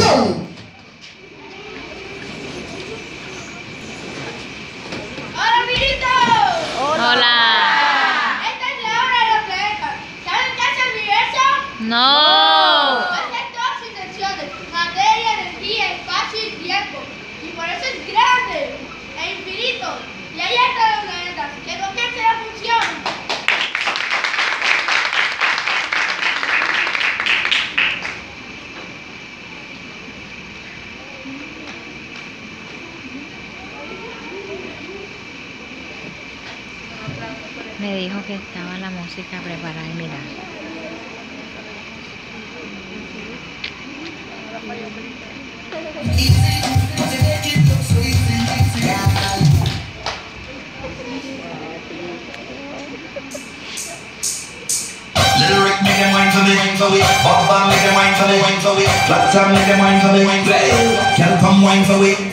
ação que estaba la música preparada y mirad. Little Rick, make him wine for me, wine for we. Bob, make him wine for me, wine for we. Black Sam, make him wine for me, wine for we. Can come wine for we.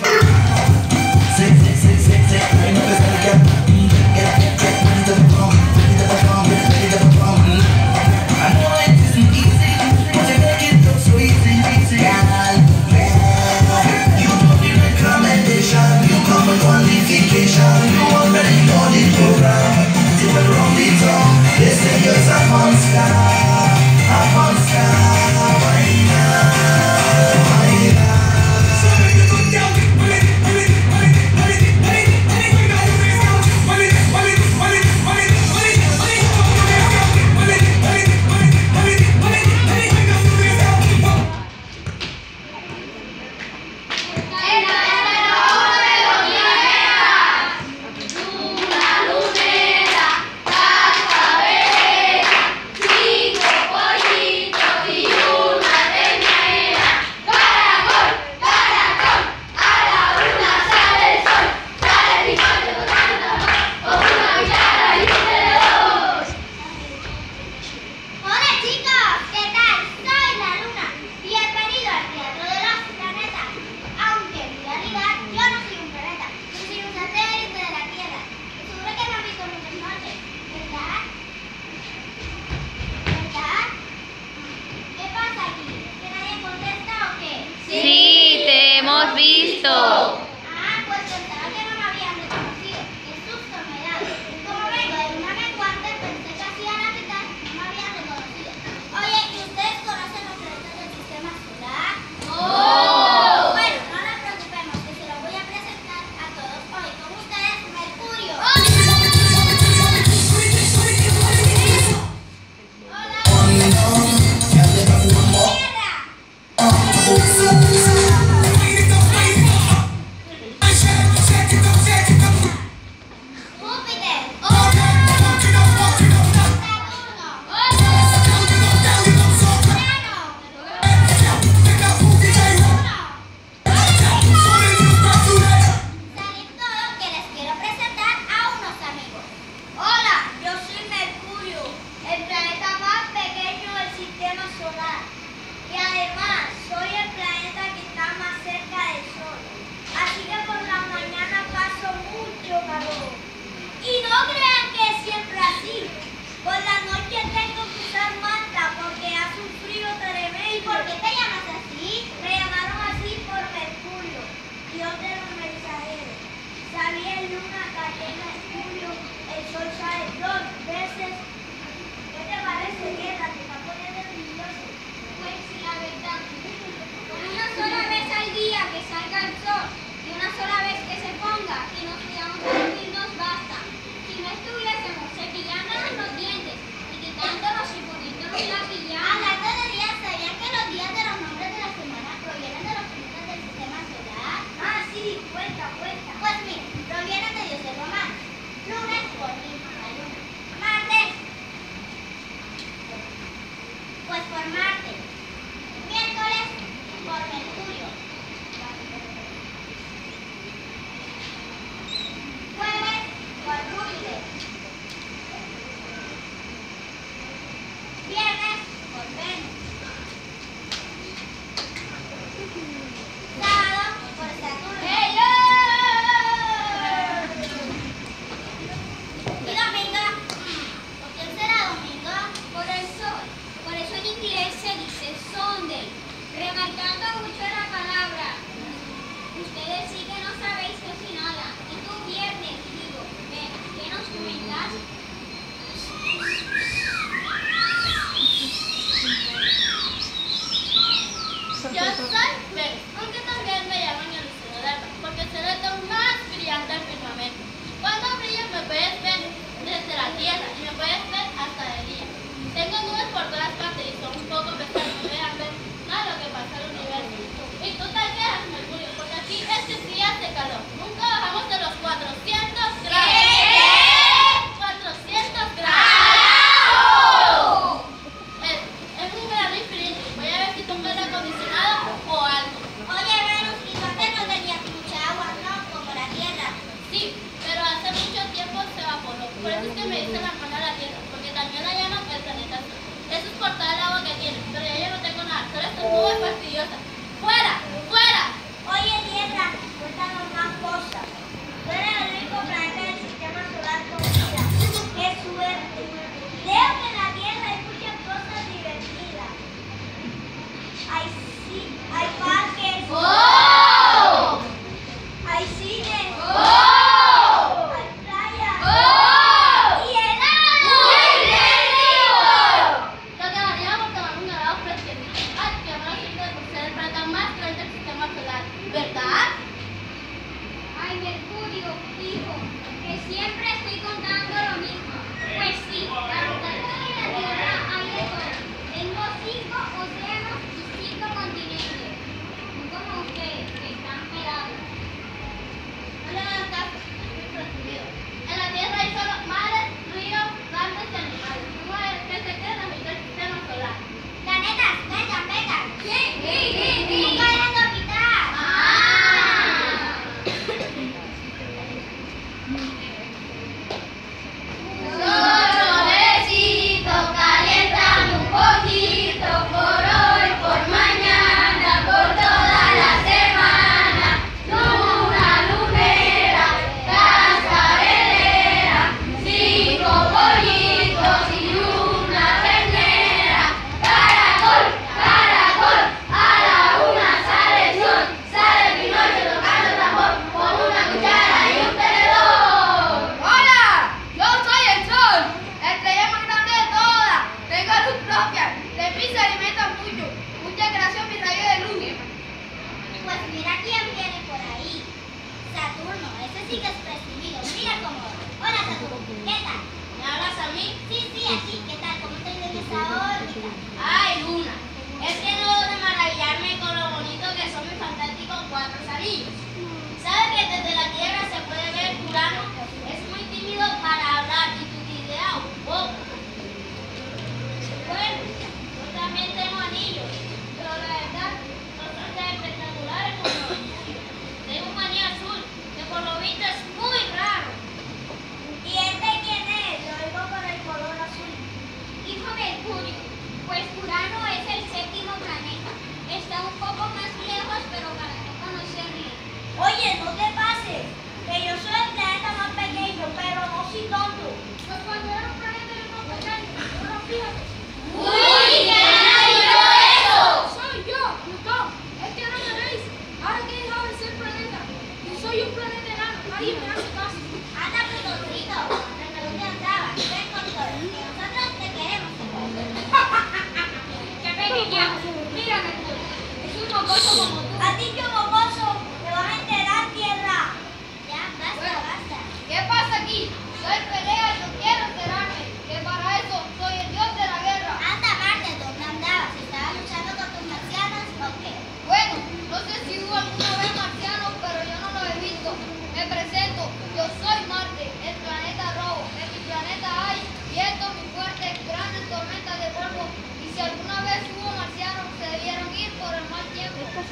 se guerra, que. Pues la verdad, una sola Remarcando mucho la palabra. Ustedes sí que no sabéis casi nada. Y tú viernes, digo, ven, ¿qué nos comentas? Yo soy Mer, aunque también me llaman el Darma, porque se nota más brillante el firmamento. Cuando brilla me puedes ver desde la tierra y me puedes ver Yeah.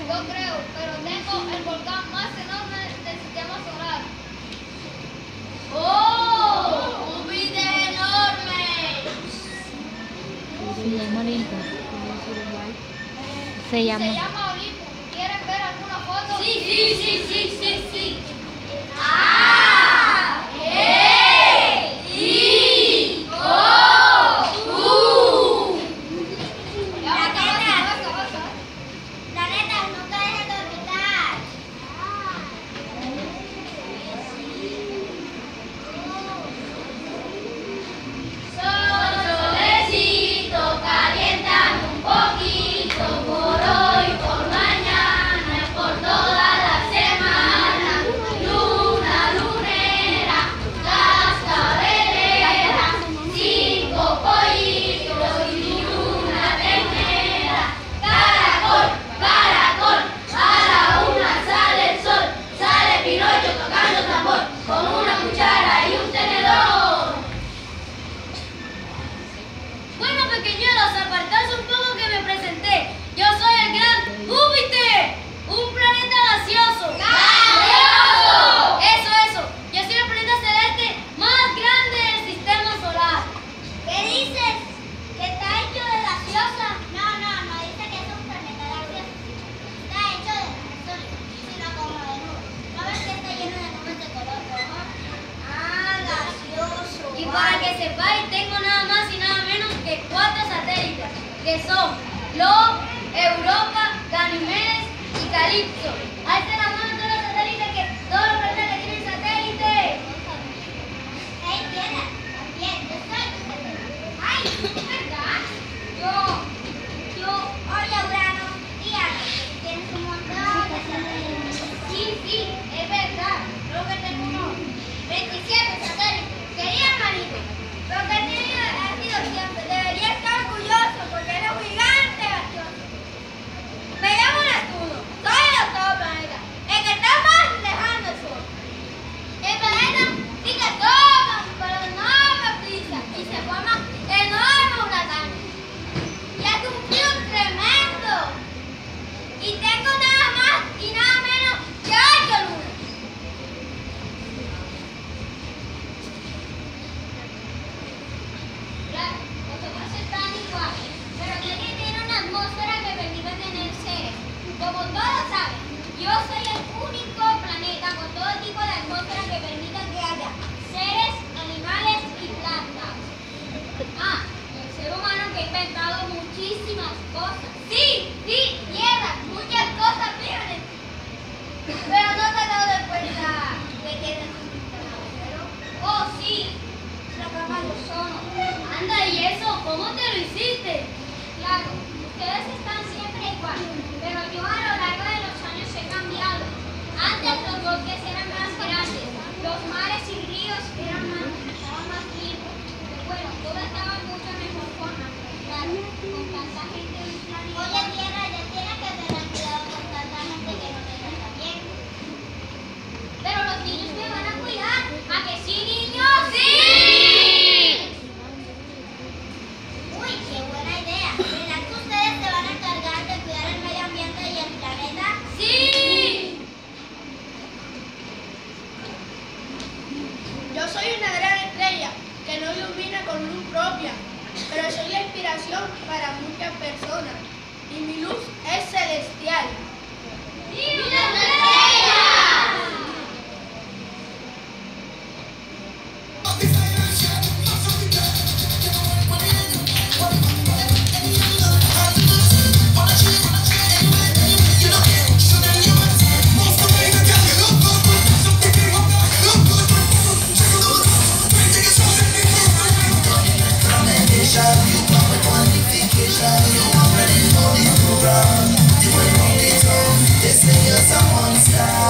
Yo creo, pero tengo el volcán más enorme del sistema solar. ¡Oh! ¡Un enorme! Eh, se llama Lincoln. Se llama. Como todos saben, yo soy el único planeta con todo tipo de atmósfera que permita que haya seres, animales y plantas. Ah, el ser humano que ha inventado muchísimas cosas. Sí, sí, tierra, muchas cosas, fíjate. Pero no te acabo de cuenta de que Oh, sí, la capa de ozono. Anda, ¿y eso? ¿Cómo te lo hiciste? cambiado. Ustedes están siempre igual, pero yo a lo largo de los años he cambiado. Antes los bosques eran más grandes, los mares y ríos eran más, estaban más limpios. Bueno, todo estaba mucho mejor forma, con tanta gente Bueno,